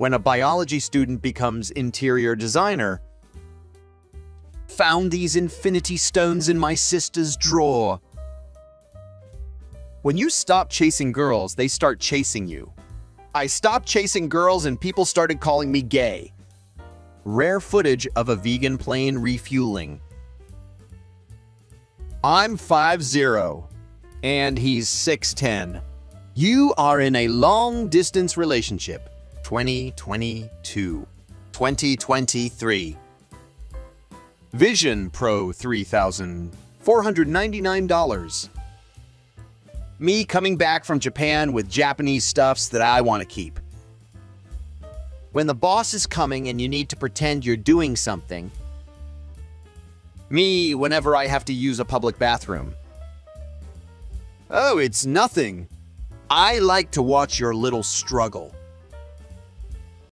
when a biology student becomes interior designer. Found these infinity stones in my sister's drawer. When you stop chasing girls, they start chasing you. I stopped chasing girls and people started calling me gay. Rare footage of a vegan plane refueling. I'm 5'0", and he's 6'10". You are in a long-distance relationship. 2022. 2023. Vision Pro 3000. $499. Me coming back from Japan with Japanese stuffs that I want to keep. When the boss is coming and you need to pretend you're doing something. Me whenever I have to use a public bathroom. Oh, it's nothing. I like to watch your little struggle.